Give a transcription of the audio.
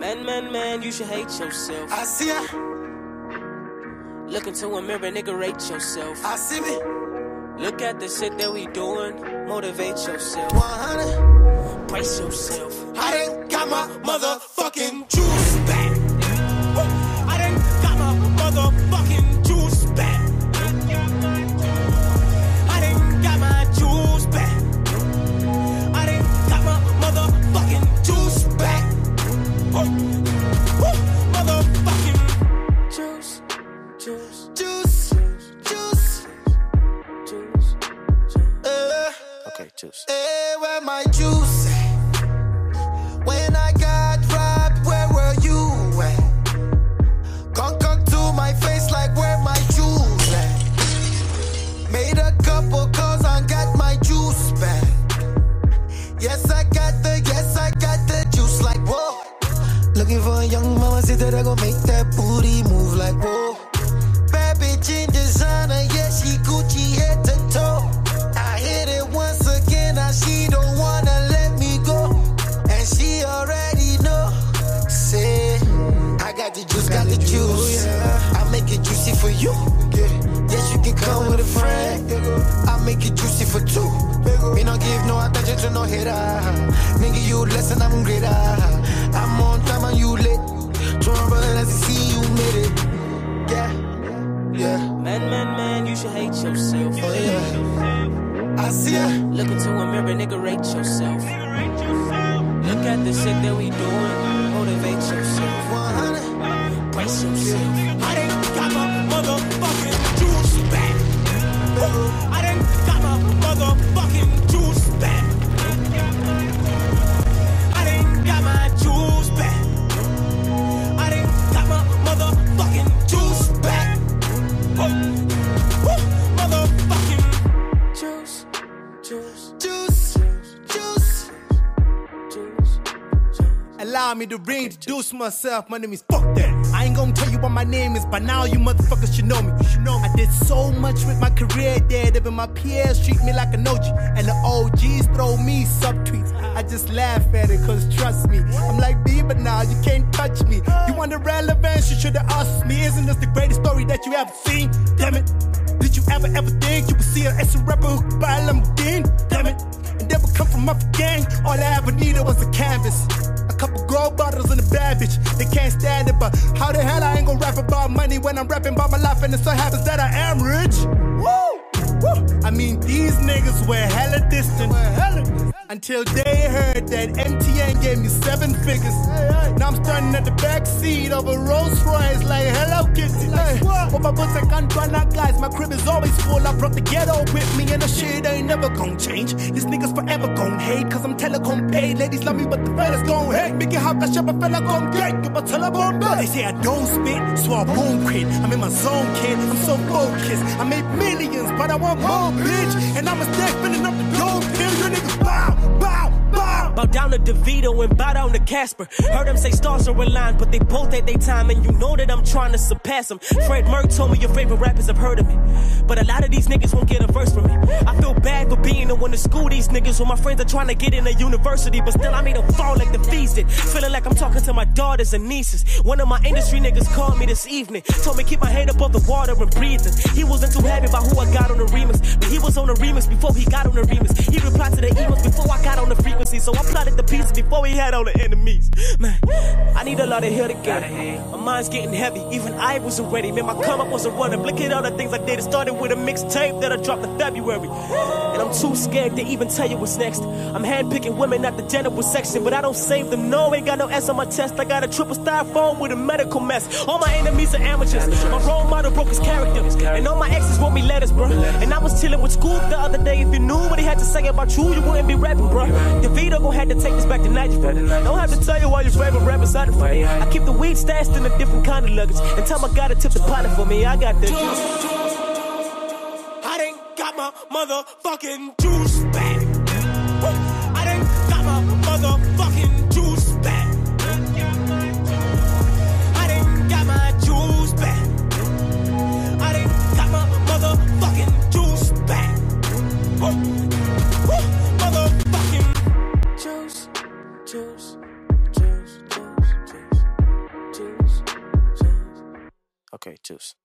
Man, man, man, you should hate yourself. I see ya. Look into a mirror, nigga, rate yourself. I see me. Look at the shit that we doing, motivate yourself. 100. Brace yourself. I ain't got my motherfucking juice juice. hey, where my juice? When I got robbed, where were you at? Gon' come to my face like where my jewels at? Made a couple calls and got my juice back. Yes, I got the, yes, I got the juice like whoa. Looking for a young mama, see that I gon' make that booty move juice, got. I make it juicy for you. Yes, you can come with a friend. I make it juicy for two. Me not give no attention to no hater. Nigga, you less and I'm greater. I'm on time and you late. Tomorrow, let's see you made it. Yeah, yeah. Man, man, man, you should hate yourself. Oh yeah. I see ya. Look into a mirror, nigga, rate yourself. Look at the shit that we doing, 100. I done got my motherfucking juice back. I done got my motherfucking juice back. I done got my juice back. I done got my motherfucking juice back. Woo, woo, motherfucking juice, juice, Juice. Juice. juice, juice. Allow me to reintroduce myself. My name is Fuck That. Gonna tell you what my name is, but now you motherfuckers should know me. You should know. I did so much with my career there, even my peers treat me like an OG. And the OGs throw me subtweets. I just laugh at it, cause trust me, I'm like B, but now you can't touch me. You want the relevance, you should've asked me. Isn't this the greatest story that you ever seen? Damn it. Did you ever, ever think you would see an S rapper who rap about money when I'm rapping about my life and it so happens that I am rich? Woo! Woo! I mean, these niggas were hella distant. Until they heard that MTN gave me seven figures. Now I'm standing at the back seat of a Rolls Royce like Hello Kitty. Like, what? my boots I can't run out, guys. My crib is always full. I brought the ghetto with me, and the shit ain't never gonna change. These niggas forever gon' hate, cause I'm telecom paid. Ladies love me, but the fellas gon' hate. Make it hot, that shit, a fella gon' get. Give a telephone bill. They say I don't spit, so I won't quit. I'm in my zone, kid. I'm so focused. I made millions, but I want more, bitch. And I'ma stay filling up the dome pill. You niggas bow, bow, bow. Down to Davido and bow down to Cassper. Heard them say stars are aligned, but they both at their time, and you know that I'm trying to surpass them. Fred Merck told me your favorite rappers have heard of me, but a lot of these niggas won't get a verse from me. I feel bad for being the one to school these niggas when my friends are trying to get in a university, but still I made them fall like the feasted. Feeling like I'm talking to my daughters and nieces. One of my industry niggas called me this evening, told me keep my head above the water and breathing. He wasn't too happy about who I got on the remix, but he was on the remix before he got on the remix. He replied to the emails before I got on the frequency, so I plotted the pieces before he had all the enemies. Man, I need a lot of help to get. My mind's getting heavy, even I wasn't ready. Man, my come up wasn't running. Look at all the things I did. It started with a mixtape that I dropped in February. And I'm too scared to even tell you what's next. I'm handpicking women at the genital section, but I don't save them. No, ain't got no S on my chest. I got a triple styrofoam with a medical mess. All my enemies are amateurs. My role model broke his character. And all my exes wrote me letters, bro. And I was chilling with Scoop the other day. If you knew what he had to say about you, you wouldn't be rapping, bro. Davido gon' have to take this back to Nitro. Don't have to tell you why your favorite rappers are the funny. I keep the weed stashed in a different kind of luggage. And my guy to tip the pilot for me. I got the juice. I done got my motherfucking juice back. I done got my motherfucking Okay, juice.